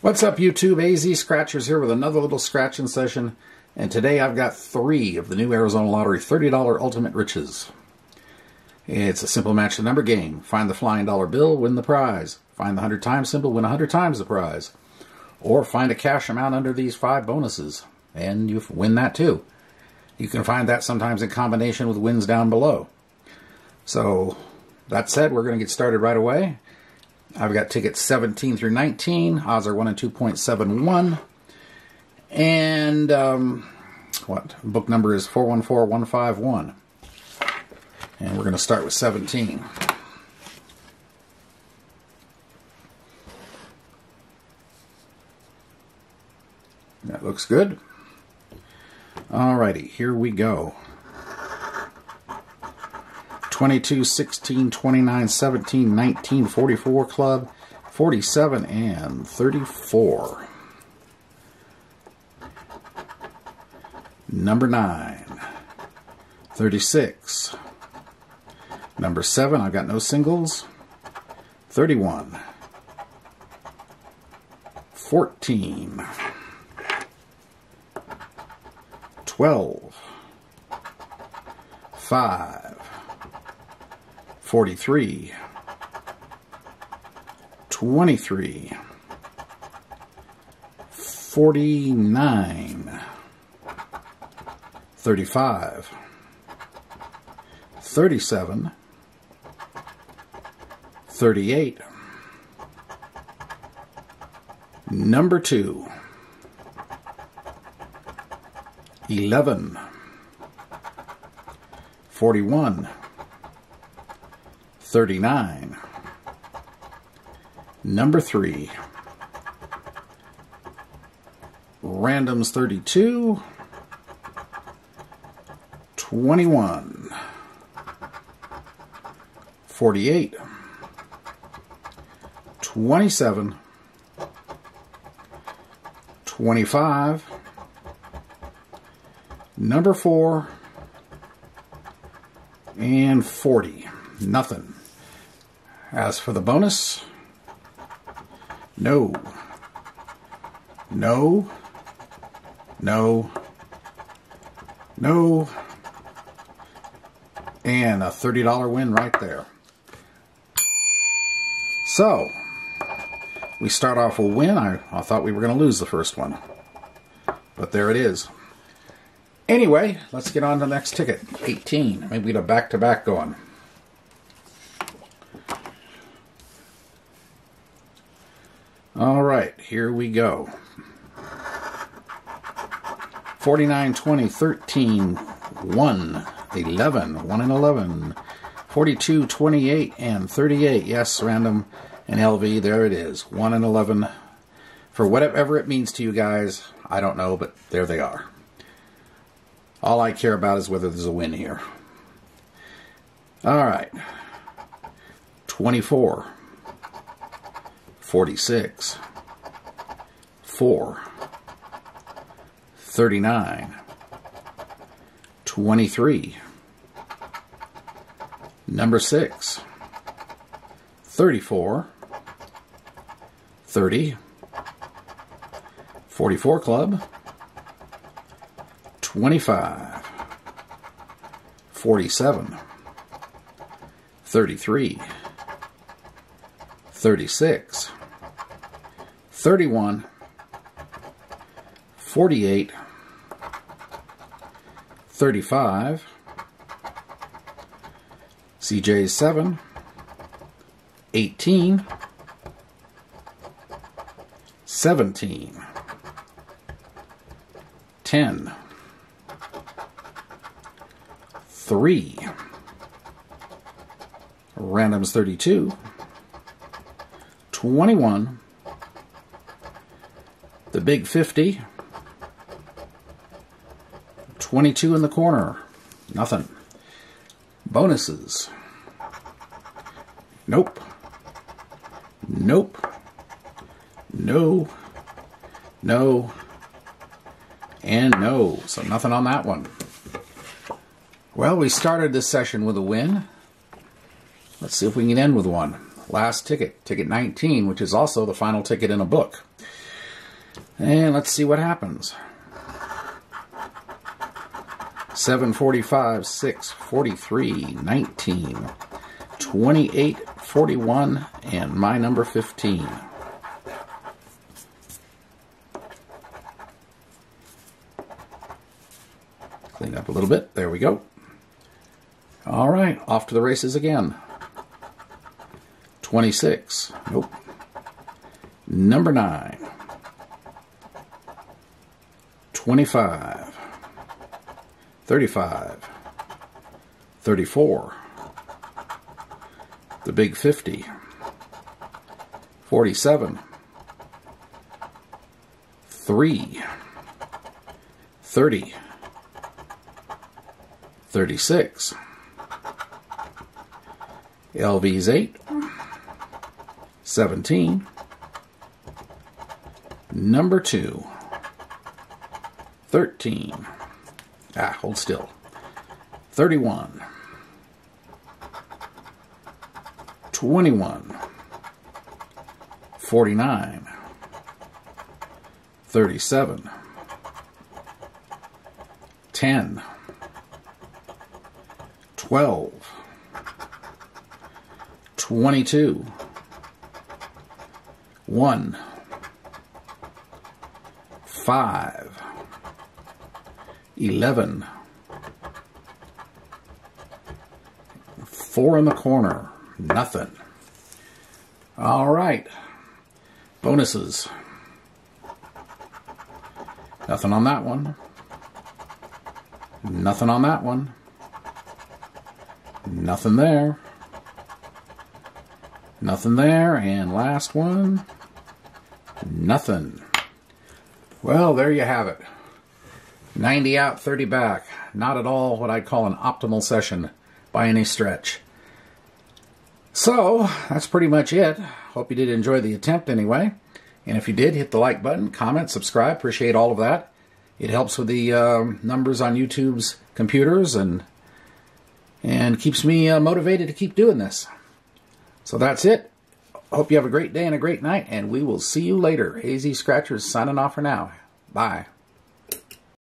What's up YouTube? AZ Scratchers here with another little scratching session and today I've got three of the new Arizona Lottery $30 Ultimate Riches. It's a simple match the number game. Find the flying dollar bill, win the prize. Find the 100 times symbol, win 100 times the prize. Or find a cash amount under these five bonuses and you win that too. You can find that sometimes in combination with wins down below. So that said, we're going to get started right away. I've got tickets 17 through 19. Odds are 1 and 2.71. And um, what? Book number is 414151. And we're going to start with 17. That looks good. Alrighty, here we go. 22, 16, 29, 17, 19, 44 club, 47, and 34. Number 9, 36. Number 7, I've got no singles. 31. 14. 12. 5. 43, 23, 49, 35, 37, 38, number 2, 11, 41, 39. Number 3. Randoms 32. 21. 48. 27. 25. Number 4. And 40. Nothing. As for the bonus, no, no, no, no, and a $30 win right there. So, we start off with win. I, I thought we were going to lose the first one, but there it is. Anyway, let's get on to the next ticket. 18. Maybe we get a back-to-back -back going. All right, here we go. 49, 20, 13, 1, 11, 1 and 11, 42, 28, and 38. Yes, random and LV, there it is. 1 and 11. For whatever it means to you guys, I don't know, but there they are. All I care about is whether there's a win here. All right. 24. 46, 4, 39, 23, number 6, 34, 30, 44 club, 25, 47, 33, 36, 31, 48, 35, CJ 7, 18, 17, 10, 3, randoms 32, 21, the big 50. 22 in the corner. Nothing. Bonuses. Nope. Nope. No. No. And no. So nothing on that one. Well, we started this session with a win. Let's see if we can end with one. Last ticket, ticket 19, which is also the final ticket in a book. And let's see what happens. 745, 6, 43, 19, 28, 41, and my number 15. Clean up a little bit. There we go. All right, off to the races again. 26. Nope. Number 9. 25. 35. 34. The Big 50. 47. 3. 30. 36. LV's 8. 17. Number 2. 13. Ah, hold still. 31. 21. 49. 37. 10. 12. 22. 1. 5. 11. 4 in the corner. Nothing. All right. Bonuses. Nothing on that one. Nothing on that one. Nothing there. Nothing there. And last one. Nothing. Well, there you have it. 90 out, 30 back. Not at all what I'd call an optimal session by any stretch. So, that's pretty much it. Hope you did enjoy the attempt anyway. And if you did, hit the like button, comment, subscribe. Appreciate all of that. It helps with the uh, numbers on YouTube's computers and and keeps me uh, motivated to keep doing this. So that's it. Hope you have a great day and a great night, and we will see you later. AZ Scratchers signing off for now. Bye.